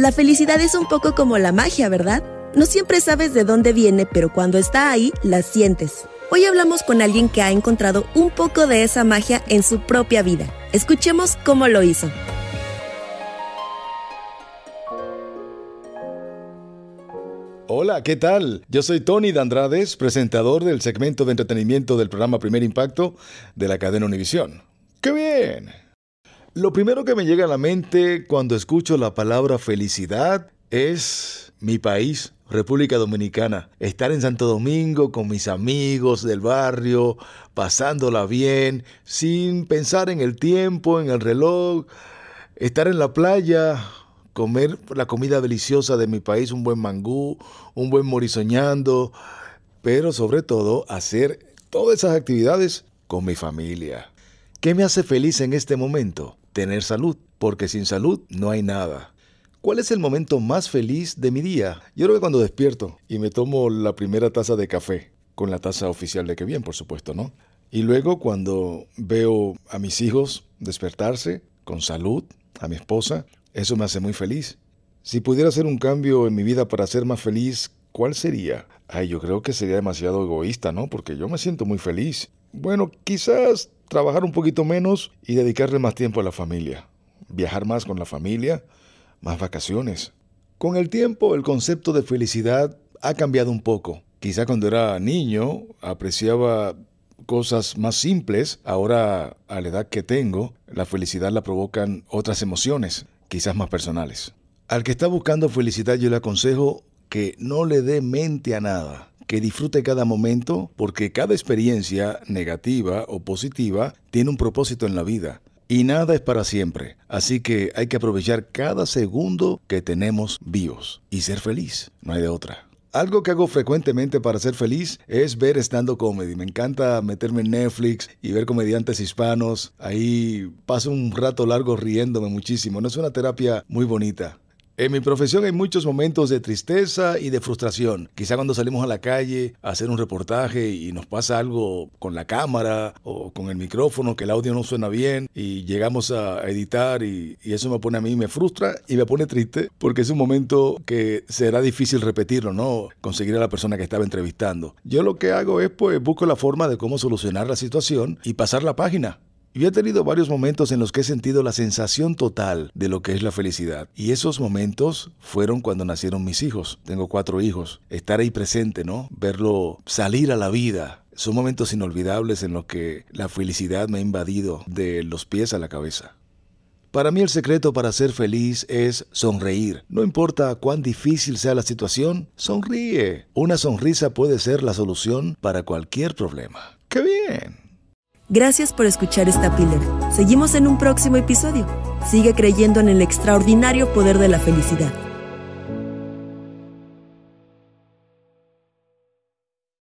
La felicidad es un poco como la magia, ¿verdad? No siempre sabes de dónde viene, pero cuando está ahí, la sientes. Hoy hablamos con alguien que ha encontrado un poco de esa magia en su propia vida. Escuchemos cómo lo hizo. Hola, ¿qué tal? Yo soy Tony Dandrades, presentador del segmento de entretenimiento del programa Primer Impacto de la cadena Univisión. ¡Qué bien! Lo primero que me llega a la mente cuando escucho la palabra felicidad es mi país, República Dominicana. Estar en Santo Domingo con mis amigos del barrio, pasándola bien, sin pensar en el tiempo, en el reloj. Estar en la playa, comer la comida deliciosa de mi país, un buen mangú, un buen morisoñando, pero sobre todo hacer todas esas actividades con mi familia. ¿Qué me hace feliz en este momento? Tener salud, porque sin salud no hay nada. ¿Cuál es el momento más feliz de mi día? Yo creo que cuando despierto y me tomo la primera taza de café, con la taza oficial de que bien, por supuesto, ¿no? Y luego cuando veo a mis hijos despertarse con salud, a mi esposa, eso me hace muy feliz. Si pudiera hacer un cambio en mi vida para ser más feliz, ¿cuál sería? Ay, yo creo que sería demasiado egoísta, ¿no? Porque yo me siento muy feliz. Bueno, quizás trabajar un poquito menos y dedicarle más tiempo a la familia. Viajar más con la familia, más vacaciones. Con el tiempo el concepto de felicidad ha cambiado un poco. Quizá cuando era niño apreciaba cosas más simples, ahora a la edad que tengo, la felicidad la provocan otras emociones, quizás más personales. Al que está buscando felicidad yo le aconsejo que no le dé mente a nada que disfrute cada momento porque cada experiencia, negativa o positiva, tiene un propósito en la vida. Y nada es para siempre, así que hay que aprovechar cada segundo que tenemos vivos y ser feliz, no hay de otra. Algo que hago frecuentemente para ser feliz es ver stand-up comedy. Me encanta meterme en Netflix y ver comediantes hispanos. Ahí paso un rato largo riéndome muchísimo. No es una terapia muy bonita. En mi profesión hay muchos momentos de tristeza y de frustración. Quizá cuando salimos a la calle a hacer un reportaje y nos pasa algo con la cámara o con el micrófono, que el audio no suena bien y llegamos a editar y, eso me pone a mí, me frustra y me pone triste porque es un momento que será difícil repetirlo, ¿no? Conseguir a la persona que estaba entrevistando. Yo lo que hago es pues busco la forma de cómo solucionar la situación y pasar la página. Yo he tenido varios momentos en los que he sentido la sensación total de lo que es la felicidad. Y esos momentos fueron cuando nacieron mis hijos. Tengo cuatro hijos. Estar ahí presente, ¿no? Verlo salir a la vida. Son momentos inolvidables en los que la felicidad me ha invadido de los pies a la cabeza. Para mí el secreto para ser feliz es sonreír. No importa cuán difícil sea la situación, sonríe. Una sonrisa puede ser la solución para cualquier problema. ¡Qué bien! Gracias por escuchar esta píldora. Seguimos en un próximo episodio. Sigue creyendo en el extraordinario poder de la felicidad.